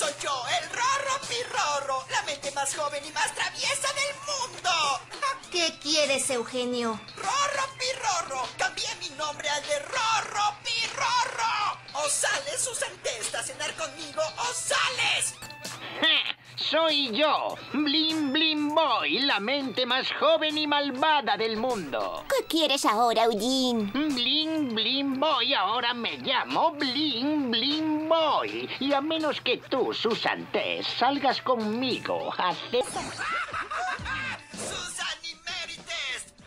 soy yo, el Rorro Pirrorro, la mente más joven y más traviesa del mundo. ¿Qué quieres, Eugenio? Rorro Pirrorro, cambié mi nombre al de Rorro Pirrorro. O sales, Susan Test, a cenar conmigo, o sales. Soy yo, Blim Blim Boy, la mente más joven y malvada del mundo. ¿Qué quieres ahora, Eugene? Bling Bling Boy, ahora me llamo Bling Bling Boy. Y a menos que tú, Susan Tess, salgas conmigo a hacer... Susan y Mary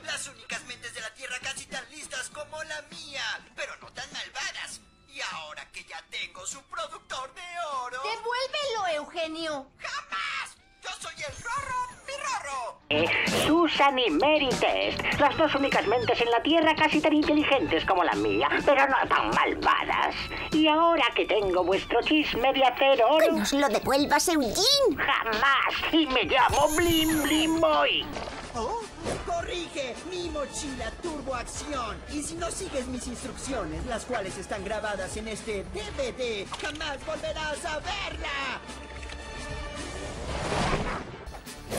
las únicas mentes de la Tierra casi tan listas como la mía, pero no tan malvadas. Y ahora que ya tengo su productor de oro... ¡Devuélvelo, Eugenio! ¡Jamás! ¡Yo soy el Rorro Pirrorro! Eh, Susan y Mary Test, las dos únicas mentes en la Tierra casi tan inteligentes como la mía, pero no tan malvadas. Y ahora que tengo vuestro chisme de hacer Que oro... nos lo devuelvas, Eugene. ¡Jamás! Y me llamo Blim Blim Boy. Oh, corrige mi mochila turboacción. Y si no sigues mis instrucciones, las cuales están grabadas en este DVD, jamás volverás a verla.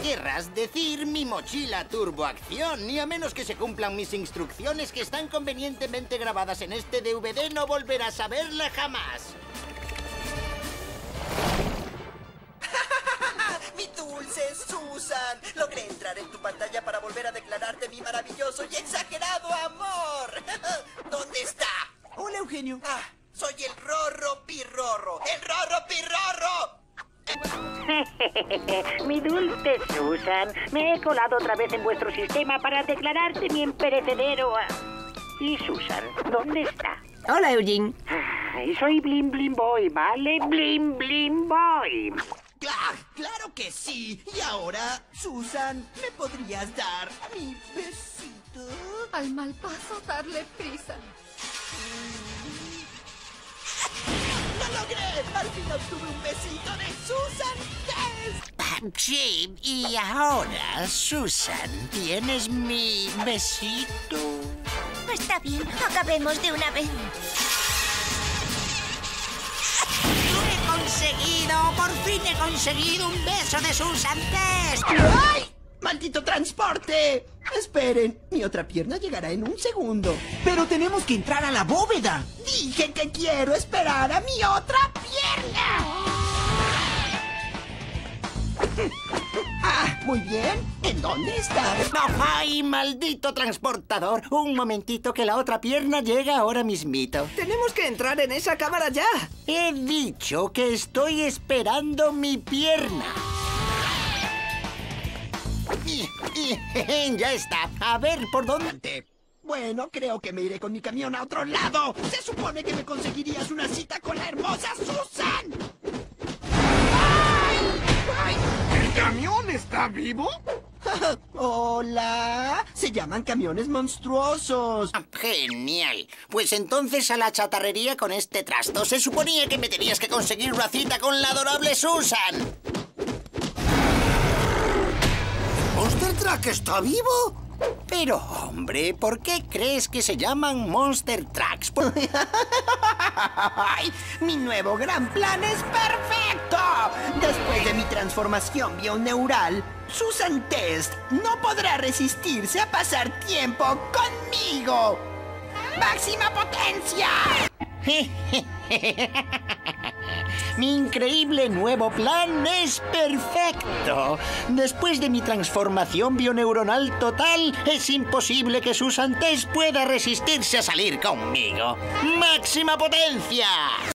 Querrás decir mi mochila turboacción, y a menos que se cumplan mis instrucciones que están convenientemente grabadas en este DVD, no volverás a verla jamás. Mi dulce Susan, logré entrar en tu pantalla para volver a declararte mi maravilloso y exagerado amor. ¿Dónde está? Hola, Eugenio. Ah, soy el Rorro Pirrorro. ¡El Rorro Pirrorro! Mi dulce Susan, me he colado otra vez en vuestro sistema para declararte mi imperecedero. a- ¿Y Susan? ¿Dónde está? Hola, Eugene. Ay, soy Blim Blim Boy, ¿vale? Blim Blim Boy. ¡Claro, claro que sí! Y ahora, Susan, ¿me podrías dar mi besito? Al mal paso darle prisa. ¡Lo logré! ¡Al fin obtuve un besito de Susan Test! Sí, y ahora, Susan, ¿tienes mi besito? Está bien, acabemos de una vez. ¡Lo he conseguido! ¡Por fin he conseguido un beso de Susan Test! ¡Ay! ¡Maldito transporte! Esperen, mi otra pierna llegará en un segundo. Pero tenemos que entrar a la bóveda. Dije que quiero esperar a mi otra pierna. Ah, muy bien. ¿En dónde está? ¡Ay, maldito transportador! Un momentito que la otra pierna llega ahora mismito. Tenemos que entrar en esa cámara ya. He dicho que estoy esperando mi pierna. Y, y, ya está. A ver por dónde. Bueno, creo que me iré con mi camión a otro lado. Se supone que me conseguirías una cita con la hermosa Susan. ¡Ay! ¡Ay! ¿El camión está vivo? Hola. Se llaman camiones monstruosos. Ah, Genial. Pues entonces a la chatarrería con este trasto. Se suponía que me tenías que conseguir una cita con la adorable Susan. ¿Monster Truck está vivo? Pero, hombre, ¿por qué crees que se llaman Monster Trucks? Por- ¡Ay! Mi nuevo gran plan es perfecto. Después de mi transformación bioneural, Susan Test no podrá resistirse a pasar tiempo conmigo. ¡Máxima potencia! Mi increíble nuevo plan es perfecto. Después de mi transformación bioneuronal total, es imposible que Susan Tess pueda resistirse a salir conmigo. ¡Máxima potencia!